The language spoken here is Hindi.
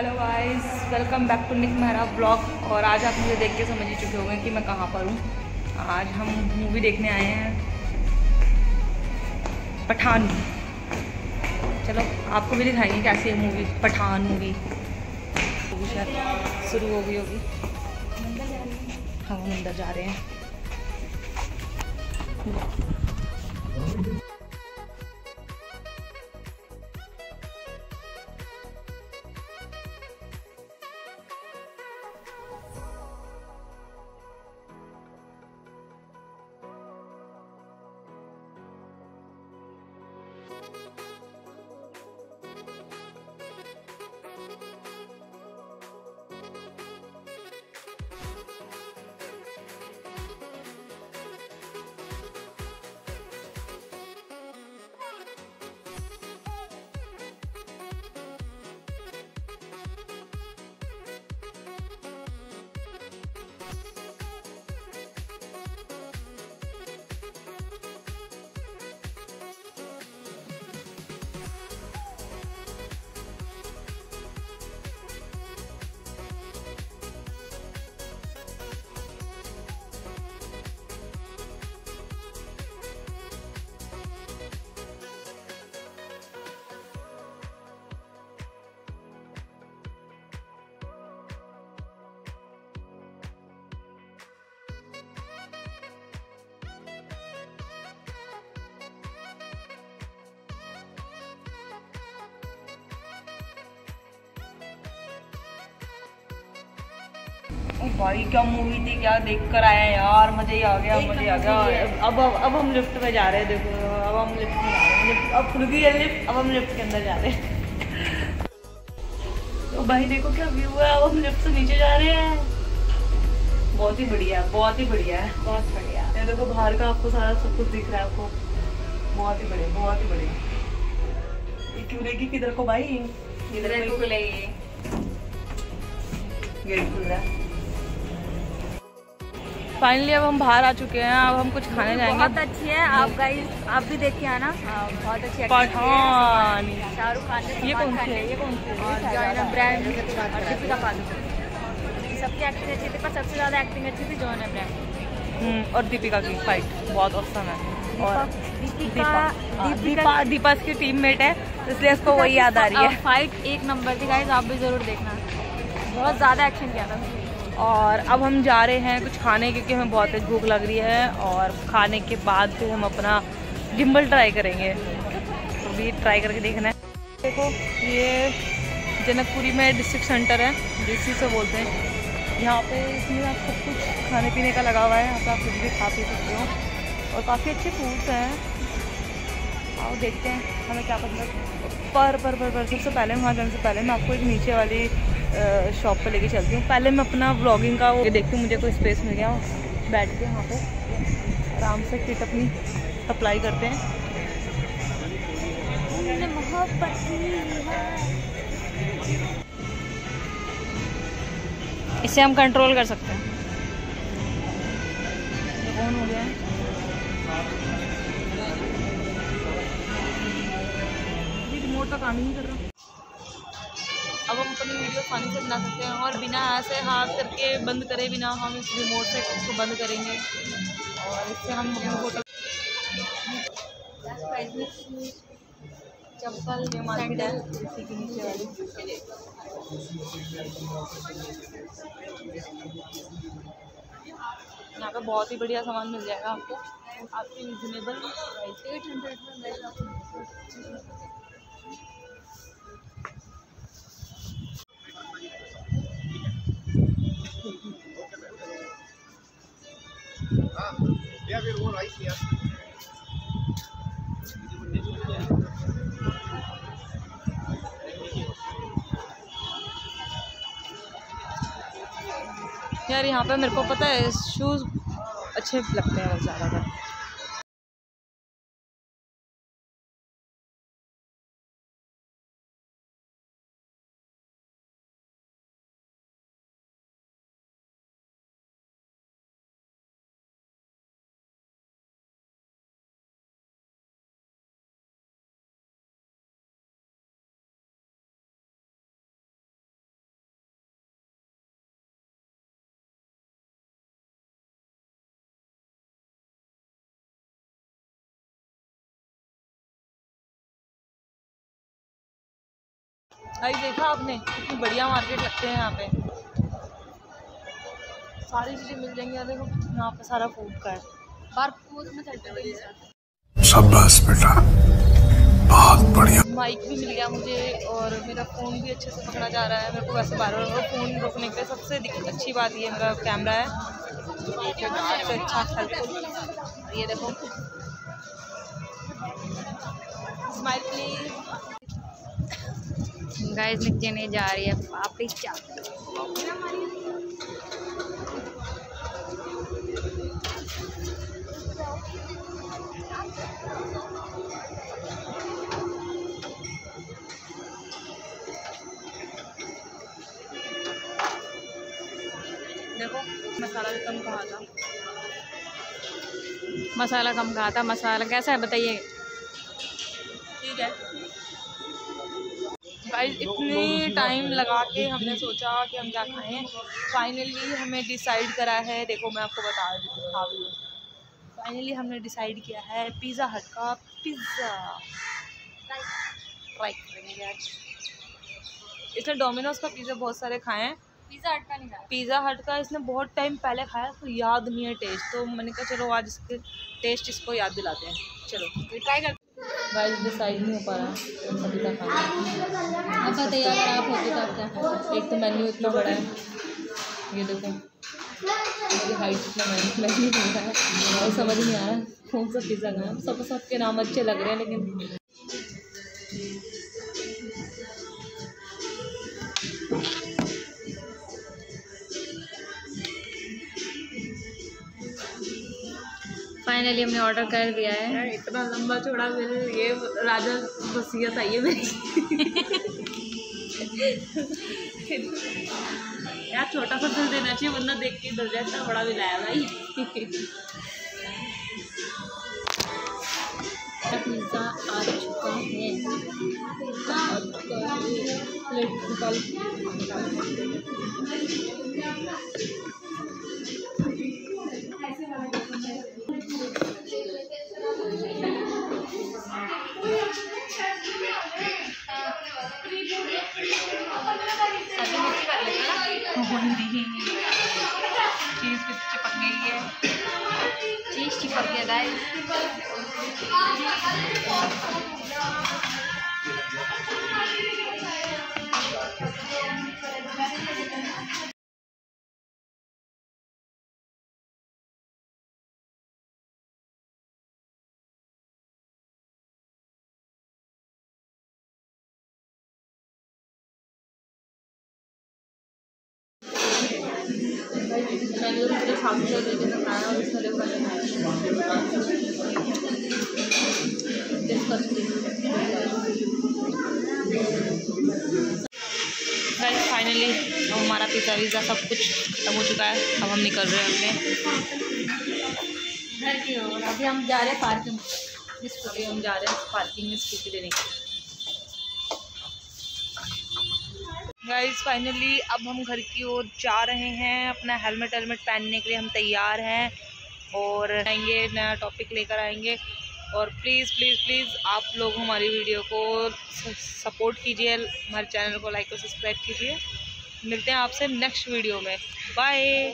Hello guys welcome back to Nick Mehra blog और आज आप मुझे देख के समझ ही चुके होंगे कि मैं कहाँ पर हूँ। आज हम मूवी देखने आए हैं। पठान। चलो, आपको भी दिखाएँगे कैसी है मूवी पठान मूवी मूवी शायद शुरू हो गई होगी। हम अंदर जा रहे हैं। ओ भाई क्या मूवी थी? क्या देख कर आए हैं यार? मज़े ही आ गया मज़े आ गया। अब अब अब हम लिफ्ट में जा रहे हैं देखो अब हम लिफ्ट में जा रहे हैं। अब खुल गई है लिफ्ट अब हम लिफ्ट के अंदर जा रहे हैं। तो भाई देखो क्या व्यू है अब हम लिफ्ट से नीचे जा रहे हैं। बहुत ही बढ़िया है बहुत ही बढ़िया है। बहुत बढ़िया। ये देखो बाहर का आपको सारा सब कुछ दिख रहा है आपको। बहुत ही बढ़िया बहुत ही बढ़िया। ये क्यों रहेगी किधर को भाई? इधर इधर खुलेगी गेट खुल रहा है। फाइनली अब हम बाहर आ चुके हैं अब हम कुछ खाने जाएँगे। बहुत अच्छी है आप गाइस आप भी देखिए आना हाँ, बहुत अच्छी acting पठान। शाहरुख खान ये कौन सी है? ये कौन सी है? दीपिका पादुकोण। सबकी एक्टिंग अच्छी थी पर सबसे ज़्यादा एक्टिंग अच्छी थी जॉयना ब्रांड हम्म, और दीपिका की फाइट बहुत औसम है। और दीपिका हाँ, दीपा दीपा इसकी टीममेट है इसलिए इसको वही याद आ रही है। फाइट एक नंबर थी गाइस आप भी ज़रूर देखना। बहुत ज़्यादा एक्शन किया था। और अब हम जा रहे हैं कुछ खाने, क्योंकि हमें बहुत तेज भूख लग रही है और खाने के बाद फिर हम अपना जिम्बल ट्राई करेंगे। तो भी ट्राई करके देखना है। देखो, ये जनकपुरी में डिस्ट्रिक्ट सेंटर है डीसी से बोलते हैं। यहाँ पे इसमें आप सब कुछ खाने पीने का लगा हुआ है, यहाँ आप कुछ भी खा पी सकते हो। और काफ़ी अच्छे फूड्स हैं। आओ देखते हैं, हमें क्या पसंद है। पर पर पर पर, सबसे पहले वहाँ जाने से पहले मैं आपको एक नीचे वाली शॉप पे लेके चलती हूँ। पहले मैं अपना ब्लॉगिंग का वो देखती हूँ, मुझे कोई स्पेस मिल गया बैठ के वहाँ पे आराम से किट अपनी अप्लाई करते हैं। इसे हम कंट्रोल कर सकते हैं। कौन हो गया है। रिमोट का काम ही नहीं कर रहा। अब हम अपनी वीडियो आसानी से बना सकते हैं और बिना ऐसे हाथ करके बंद करे बिना हम इस रिमोट से इसको बंद करेंगे। और इससे हम अपनी फ़ोटो चप्पल ये मार्केट है। इसी के नीचे वाली। यहाँ पे बहुत ही बढ़िया सामान मिल जाएगा आपको। आपके रिजनेबल प्राइस एट हंड्रेड में यार यहाँ पे मेरे को पता है शूज़ अच्छे लगते हैं ज़्यादातर। भाई देखा आपने कितनी बढ़िया मार्केट लगते हैं यहाँ पे। सारी चीज़ें मिल जाएँगी और देखो यहाँ पे सारा फ़ूड का है। बाहर फ़ूड में चलते शाबाश बेटा बहुत बढ़िया। माइक भी मिल गया मुझे और मेरा फ़ोन भी अच्छे से पकड़ा जा रहा है। मेरे को वैसे बार बार फ़ोन रोकने के सबसे अच्छी बात ये मेरा कैमरा है। सबसे अच्छा हेल्पफुल ये देखो। स्माइल प्लीज़ गाइस नीचे नहीं जा रही है। पापड़ी चाट देखो, मसाला कम कहा था। मसाला कम कहा था, मसाला कैसा है बताइए? ठीक है। गाइस इतनी टाइम लगा के हमने सोचा कि हम क्या खाएँ। फाइनली हमें डिसाइड करा है। देखो मैं आपको बता दिखा रही हूँ। फाइनली हमने डिसाइड किया है पिज़्ज़ा हट का पिज़्ज़ा ट्राई करेंगे आज इसने डोमिनोज का पिज़्ज़ा बहुत सारे खाए हैं। पिज़्ज़ा हट का नहीं खाया। पिज़्ज़ा हट का इसने बहुत टाइम पहले खाया तो याद नहीं है टेस्ट तो मैंने कहा चलो आज इसके टेस्ट इसको याद दिलाते हैं। चलो ट्राई कर गाइस डिसाइड नहीं हो पा रहा है। कौन सा पिज़्ज़ा खाना। अब बताइए अगर आप होते तो आप क्या? एक तो मेन्यू इतना बड़ा है। ये देखो। मेरी हाइट इतना मेन्यू मेन्यू है और समझ नहीं आ रहा कौन सा पिज़्ज़ा खाना सब सबके नाम अच्छे लग रहे हैं, लेकिन फाइनली हमने ऑर्डर कर दिया है। इतना लंबा चौड़ा मेरे ये राजा वसीयत आई है मेरी। यार छोटा सा दिल देना चाहिए वरना देख के डर जाए इतना बड़ा भी लाया भाई। पिज़्ज़ा आ चुका है। प्लेट निकाल चीज़ भी चिपक गई है चीज़ चिपक गया गाइस मैंने मैंने फाइनली हमारा पिज़्ज़ा विज़्ज़ा सब कुछ खत्म हो चुका है। अब हम निकल रहे हैं अपने। अभी हम जा रहे हैं पार्किंग स्कूटी हम जा रहे हैं पार्किंग में स्कूटी देने के गाइस फाइनली अब हम घर की ओर जा रहे हैं। अपना हेलमेट हेलमेट पहनने के लिए हम तैयार हैं और आएँगे, नया टॉपिक लेकर आएँगे। और प्लीज़ प्लीज़ प्लीज़ आप लोग हमारी वीडियो को सपोर्ट कीजिए। हमारे चैनल को लाइक और सब्सक्राइब कीजिए। मिलते हैं आपसे नेक्स्ट वीडियो में। बाय